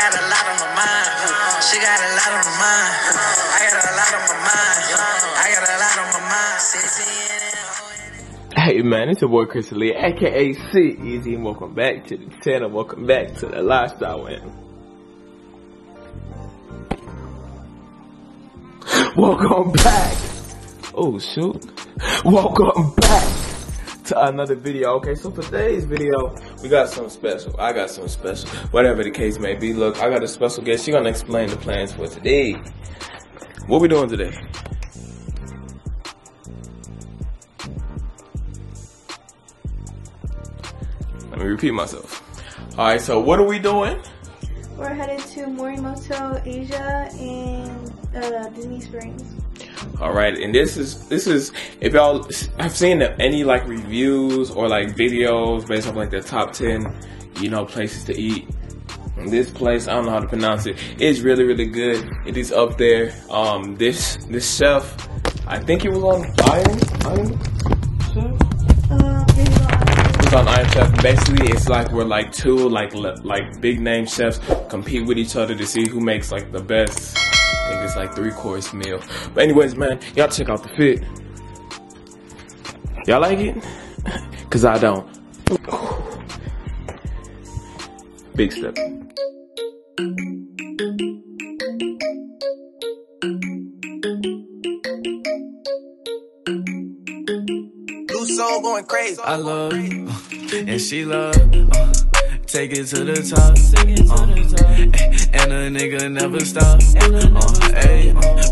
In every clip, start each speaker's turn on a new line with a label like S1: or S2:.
S1: got a lot on my mind. She got a lot on my mind. I got a lot on my mind. I got a lot on my mind. Oh,
S2: hey man, it's your boy Chris Lee, aka C Easy, and welcome back to the channel. Welcome back to the Lifestyle Man. Welcome back. Oh shoot. Welcome back to another video. Okay, so for today's video, we got something special. I got something special. Whatever the case may be. Look, I got a special guest. She gonna explain the plans for today. What we doing today? Let me repeat myself. All right, so what are we doing?
S3: We're headed to Morimoto, Asia, and uh, Disney Springs.
S2: All right, and this is this is if y'all have seen any like reviews or like videos based off like the top ten, you know, places to eat. This place, I don't know how to pronounce it. It's really really good. It is up there. Um, this this chef, I think it was on Iron Iron on Iron Chef. Basically, it's like we're like two like like big name chefs compete with each other to see who makes like the best. I think it's like three course meal. But anyways, man, y'all check out the fit. Y'all like it? Cause I don't. Big step.
S1: Blue soul going crazy.
S4: I love, and she love. Uh, take it to the top. Uh, and a nigga never stop. Uh,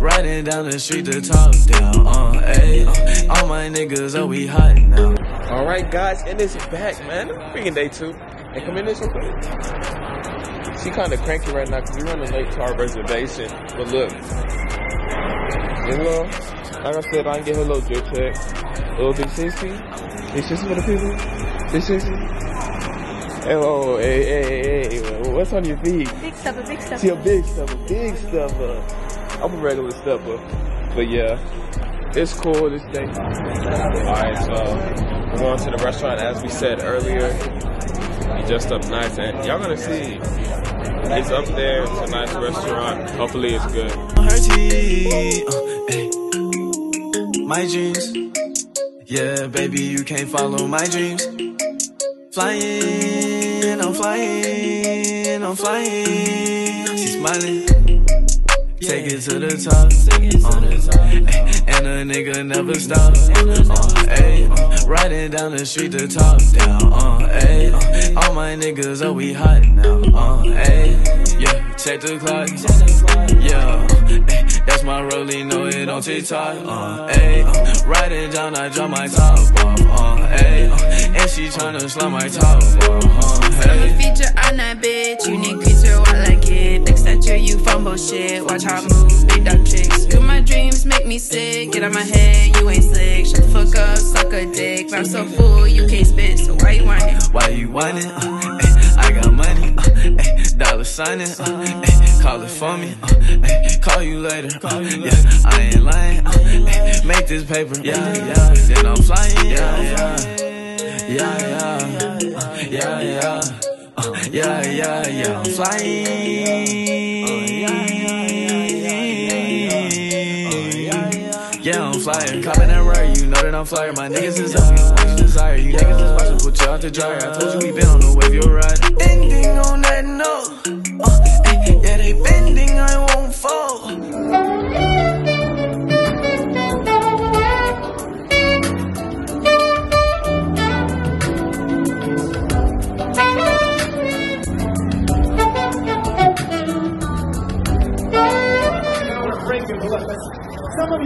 S4: riding down the street to top down. Uh, ayy, uh, all my niggas, oh, we hot now.
S2: All right, guys, and it's back, man. Freaking day two. And come in this real quick. She kind of cranky right now because we're running late to our reservation. But look, this little, like I said, I can get her a little drip check. Little 360. 360 for the people? 360? Hey, whoa, hey, hey, hey, hey, what's on your feet?
S3: Big stepper, big stepper.
S2: See a big stepper, big stepper. I'm a regular stepper. But yeah, it's cool this day. Alright, so we're going to the restaurant as we said earlier. We just up nice and y'all gonna see. It's up there, it's a nice restaurant. Hopefully it's good.
S4: On her teeth, uh, ayy. my dreams. Yeah, baby, you can't follow my dreams. Flying, I'm flying, I'm flying. She's smiling. Take it to the top. Uh, and a nigga never stop. Uh, ayy, uh, riding down the street to top down. Uh, ayy, uh, all my niggas, oh, we hot now. Uh, ayy, yeah, check the clock. Yeah, that's my rollie, no, it on TikTok. Uh, ayy, uh, riding down, I drop my top off. Uh, ayy, uh, and she tryna slide my top off. Uh,
S5: I'm a feature on that bitch. you Unique creature, I like it. Big stature, you fumble shit. Watch how I move, big dog tricks. Do my dreams make me sick. Get out my head, you ain't slick. Shut the fuck up, suck a dick. I'm so full, you can't spit, so why you whining?
S4: Why you whining? Uh, I got uh, dollar signing, uh, ay, call it for me, uh, ay, call you later. Uh, yeah, I ain't lying. Uh, ay, make this paper, yeah, yeah. Then I'm flying, yeah, yeah, yeah, yeah, uh, yeah, yeah, uh, yeah, yeah, yeah. I'm flying. Yeah, I'm flyer. Copping that rare, you know that I'm flyer. My niggas is up, you desire. You niggas is watching, put you out the dryer. I told you we been on the wave, you're right.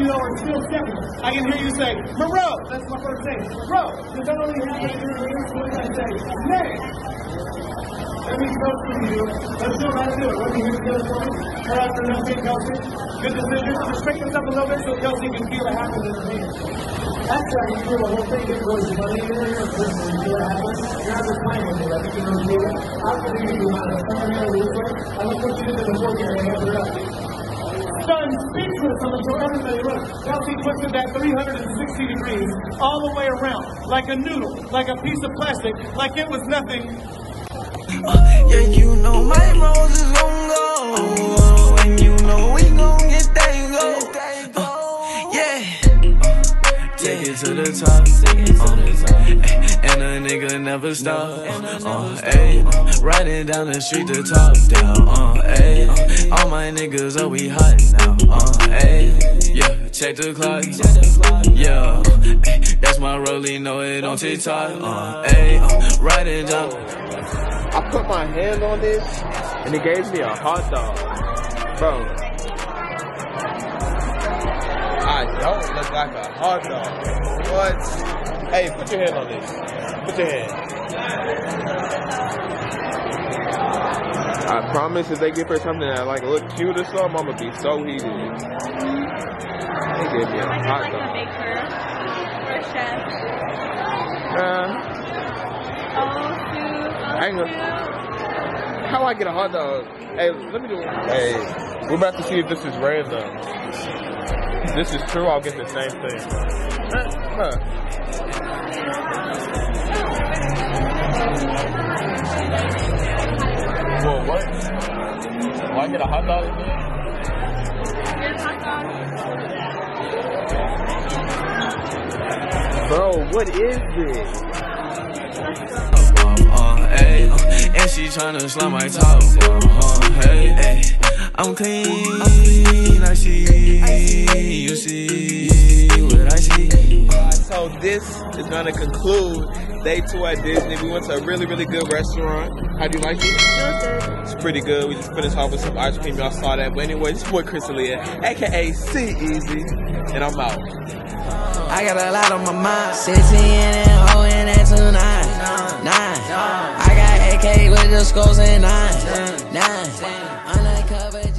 S6: You are still skeptical. I can hear you say, Moreau. That's my first name. Moreau. Does that only happen in your ears? What I say? Nay. Let me go you. Let's do it. Let's do it. Let me hear the other one. Right after nothing, Kelsey. Good decision. Just pick up a little bit so Kelsey can feel it happen in her hands. After I feel the whole thing get goes, but in you feel it happen, you're not it. I think you're going to feel it. After you do that, come on here real quick. I look what you the book and answer up. Done speechless. Show everybody. Twisted that 360 degrees all the way around, like a noodle, like a piece of plastic, like it was nothing.
S4: Yeah, you know my roses on top. Uh, and a nigga never stop. Uh, uh, riding down the street to top down. Uh, ayy, uh, all my niggas, oh, we hot now. Uh, ayy, yeah, check the clock. Yeah, ayy, that's my rollie, know it on TikTok. Uh, ayy, uh, riding down.
S2: I put my hand on this and it gave me a hot dog. Bro. I don't look like a hot dog. What? Hey, put your hand on this. Put your hand. I promise if they give her something that like look cute or something, I'm gonna be so heated. They give me a hot dog.
S3: make her for chef.
S2: Nah,
S3: Oh, shoot. Oh,
S2: I ain't gonna- how I get a hot dog? Hey, let me do it. Hey, we're about to see if this is random. If this is true, I'll get the same thing. Huh, huh. Well, what? Will I get a hot dog again? Bro, what is this?
S4: Hey, and she tryna slide my top, uh, uh, hey, hey, I'm clean, I'm clean, I see, you see what I see,
S2: So this is gonna conclude day two at Disney. We went to a really, really good restaurant. How do you like it? It's pretty good. We just finished off with some ice cream. Y'all saw that. But anyway, this boy Chris Alia, aka C Easy, and I'm out.
S1: I got a lot on my mind. 16 and O and that tonight. Nine. I with the scores and nine, nine.